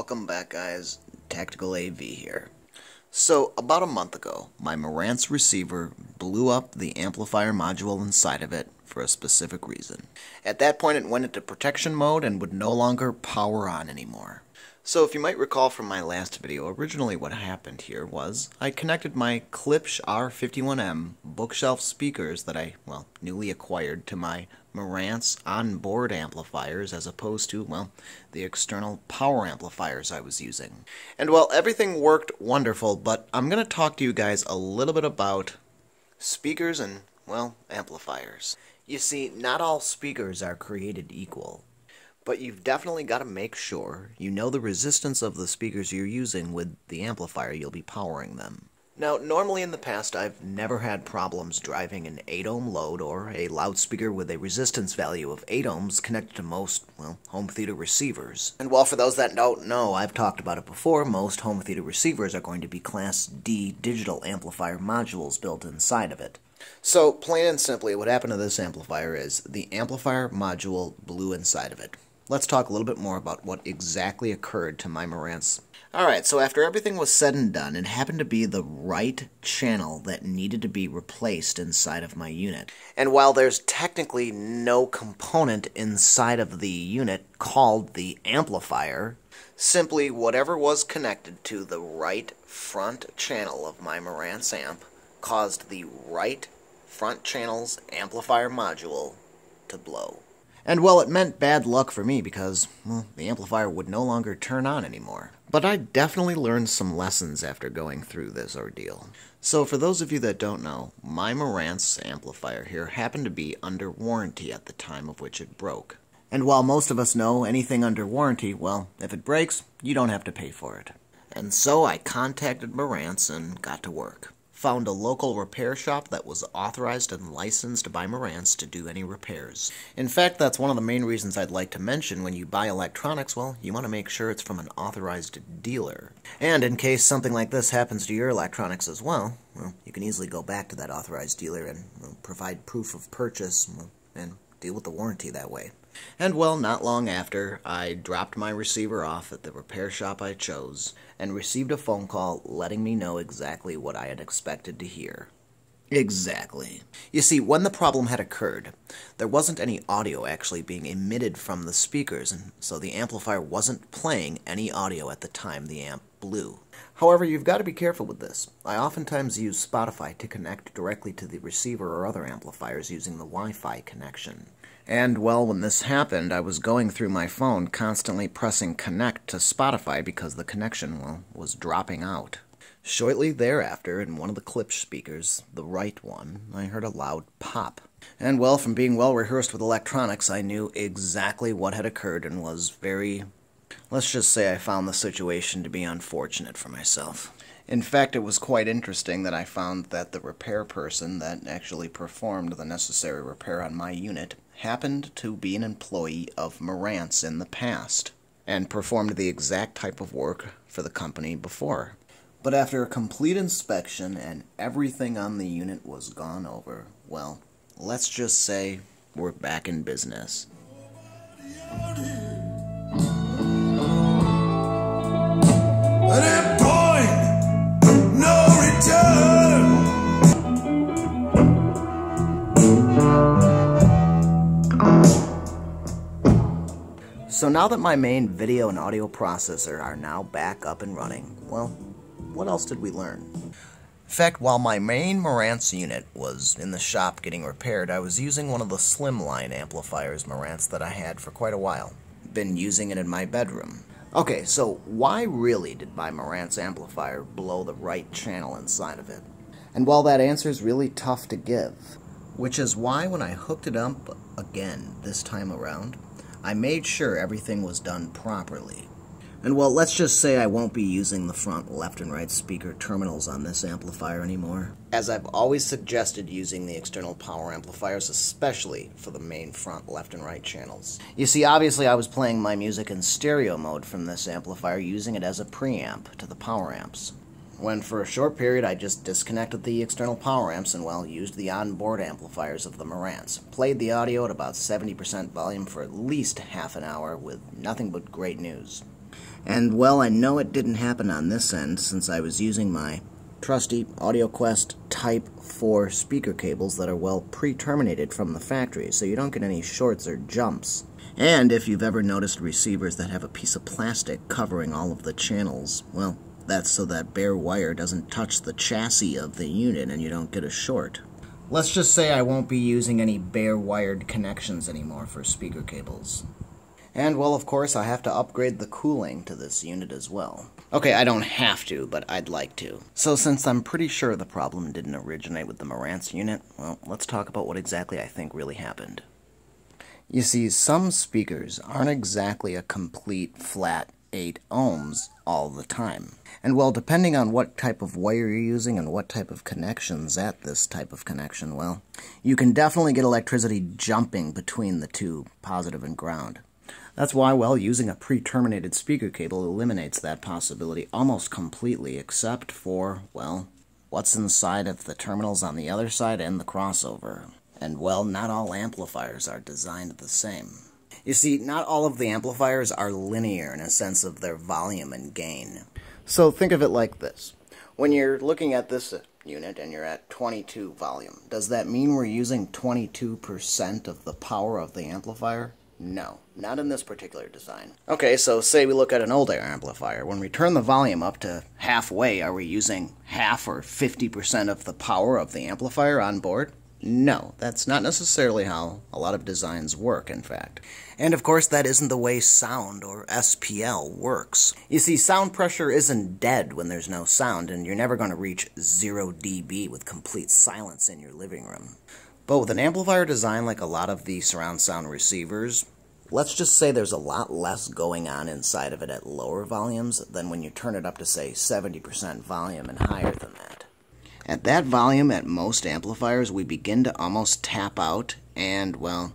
Welcome back guys, Tactical AV here. So, about a month ago, my Marantz receiver blew up the amplifier module inside of it for a specific reason. At that point it went into protection mode and would no longer power on anymore. So if you might recall from my last video, originally what happened here was I connected my Klipsch R51M bookshelf speakers that I, well, newly acquired to my Marantz onboard amplifiers as opposed to, well, the external power amplifiers I was using. And well, everything worked wonderful, but I'm going to talk to you guys a little bit about speakers and, well, amplifiers. You see, not all speakers are created equal. But you've definitely got to make sure you know the resistance of the speakers you're using with the amplifier you'll be powering them. Now, normally in the past, I've never had problems driving an 8 ohm load or a loudspeaker with a resistance value of 8 ohms connected to most, well, home theater receivers. And while for those that don't know, I've talked about it before, most home theater receivers are going to be Class D digital amplifier modules built inside of it. So, plain and simply, what happened to this amplifier is the amplifier module blew inside of it let's talk a little bit more about what exactly occurred to my Marantz. Alright, so after everything was said and done, it happened to be the right channel that needed to be replaced inside of my unit. And while there's technically no component inside of the unit called the amplifier, simply whatever was connected to the right front channel of my Marantz amp caused the right front channel's amplifier module to blow. And well, it meant bad luck for me because, well, the amplifier would no longer turn on anymore. But I definitely learned some lessons after going through this ordeal. So for those of you that don't know, my Marantz amplifier here happened to be under warranty at the time of which it broke. And while most of us know anything under warranty, well, if it breaks, you don't have to pay for it. And so I contacted Marantz and got to work found a local repair shop that was authorized and licensed by Marantz to do any repairs. In fact, that's one of the main reasons I'd like to mention when you buy electronics, well, you want to make sure it's from an authorized dealer. And in case something like this happens to your electronics as well, well, you can easily go back to that authorized dealer and well, provide proof of purchase and deal with the warranty that way. And well, not long after, I dropped my receiver off at the repair shop I chose and received a phone call letting me know exactly what I had expected to hear. Exactly. You see, when the problem had occurred, there wasn't any audio actually being emitted from the speakers, and so the amplifier wasn't playing any audio at the time the amp blew. However, you've got to be careful with this. I oftentimes use Spotify to connect directly to the receiver or other amplifiers using the Wi-Fi connection. And, well, when this happened, I was going through my phone constantly pressing connect to Spotify because the connection, well, was dropping out. Shortly thereafter, in one of the Klipsch speakers, the right one, I heard a loud pop. And, well, from being well rehearsed with electronics, I knew exactly what had occurred and was very. Let's just say I found the situation to be unfortunate for myself. In fact, it was quite interesting that I found that the repair person that actually performed the necessary repair on my unit happened to be an employee of Marantz in the past and performed the exact type of work for the company before. But after a complete inspection and everything on the unit was gone over, well, let's just say we're back in business. So now that my main video and audio processor are now back up and running, well, what else did we learn? In fact, while my main Marantz unit was in the shop getting repaired, I was using one of the slimline amplifiers Marantz that I had for quite a while. Been using it in my bedroom. Okay, so why really did my Marantz amplifier blow the right channel inside of it? And while that answer is really tough to give, which is why when I hooked it up again this time around, I made sure everything was done properly. And well, let's just say I won't be using the front left and right speaker terminals on this amplifier anymore, as I've always suggested using the external power amplifiers, especially for the main front left and right channels. You see, obviously I was playing my music in stereo mode from this amplifier, using it as a preamp to the power amps when for a short period I just disconnected the external power amps and, well, used the onboard amplifiers of the Marantz. Played the audio at about 70% volume for at least half an hour with nothing but great news. And well, I know it didn't happen on this end since I was using my trusty AudioQuest Type 4 speaker cables that are well pre-terminated from the factory, so you don't get any shorts or jumps. And if you've ever noticed receivers that have a piece of plastic covering all of the channels, well, that's so that bare wire doesn't touch the chassis of the unit and you don't get a short. Let's just say I won't be using any bare wired connections anymore for speaker cables. And, well, of course, I have to upgrade the cooling to this unit as well. Okay, I don't have to, but I'd like to. So since I'm pretty sure the problem didn't originate with the Marantz unit, well, let's talk about what exactly I think really happened. You see, some speakers aren't exactly a complete flat 8 ohms all the time. And well, depending on what type of wire you're using and what type of connections at this type of connection, well, you can definitely get electricity jumping between the two, positive and ground. That's why, well, using a pre-terminated speaker cable eliminates that possibility almost completely, except for, well, what's inside of the terminals on the other side and the crossover. And, well, not all amplifiers are designed the same. You see, not all of the amplifiers are linear in a sense of their volume and gain. So think of it like this. When you're looking at this unit and you're at 22 volume, does that mean we're using 22% of the power of the amplifier? No, not in this particular design. Okay, so say we look at an old air amplifier. When we turn the volume up to halfway, are we using half or 50% of the power of the amplifier on board? No, that's not necessarily how a lot of designs work, in fact. And of course, that isn't the way sound, or SPL, works. You see, sound pressure isn't dead when there's no sound, and you're never going to reach 0 dB with complete silence in your living room. But with an amplifier design like a lot of the surround sound receivers, let's just say there's a lot less going on inside of it at lower volumes than when you turn it up to, say, 70% volume and higher than that. At that volume at most amplifiers, we begin to almost tap out, and, well,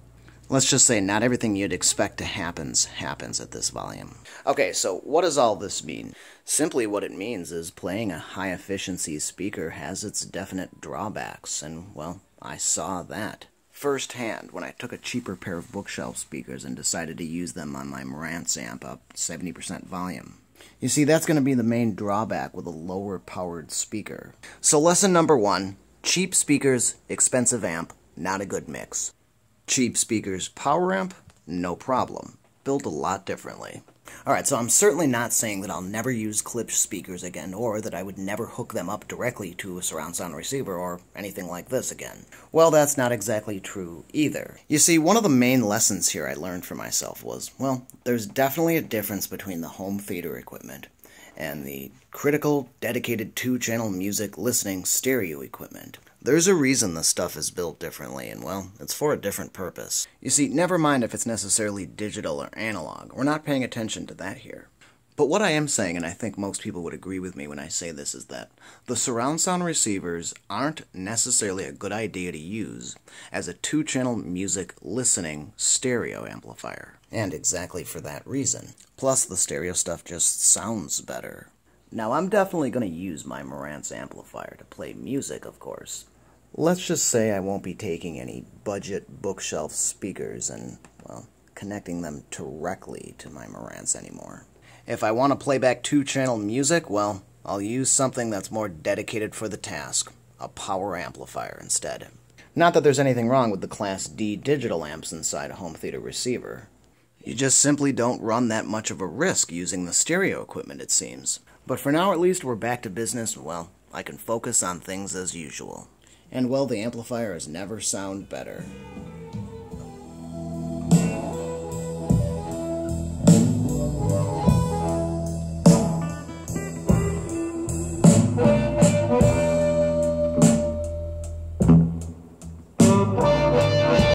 let's just say not everything you'd expect to happens happens at this volume. Okay, so what does all this mean? Simply what it means is playing a high efficiency speaker has its definite drawbacks, and, well, I saw that firsthand when I took a cheaper pair of bookshelf speakers and decided to use them on my Marantz amp up 70% volume. You see, that's going to be the main drawback with a lower powered speaker. So lesson number one, cheap speakers, expensive amp, not a good mix. Cheap speakers, power amp, no problem. Built a lot differently. Alright, so I'm certainly not saying that I'll never use Klipsch speakers again, or that I would never hook them up directly to a surround sound receiver, or anything like this again. Well, that's not exactly true either. You see, one of the main lessons here I learned for myself was, well, there's definitely a difference between the home theater equipment and the critical, dedicated two-channel music listening stereo equipment. There's a reason the stuff is built differently, and well, it's for a different purpose. You see, never mind if it's necessarily digital or analog, we're not paying attention to that here. But what I am saying, and I think most people would agree with me when I say this, is that the surround sound receivers aren't necessarily a good idea to use as a two channel music listening stereo amplifier. And exactly for that reason. Plus, the stereo stuff just sounds better. Now, I'm definitely going to use my Marantz amplifier to play music, of course. Let's just say I won't be taking any budget bookshelf speakers and, well, connecting them directly to my Marantz anymore. If I want to play back two-channel music, well, I'll use something that's more dedicated for the task, a power amplifier instead. Not that there's anything wrong with the Class D digital amps inside a home theater receiver. You just simply don't run that much of a risk using the stereo equipment, it seems. But for now, at least, we're back to business. Well, I can focus on things as usual. And well, the amplifier has never sound better.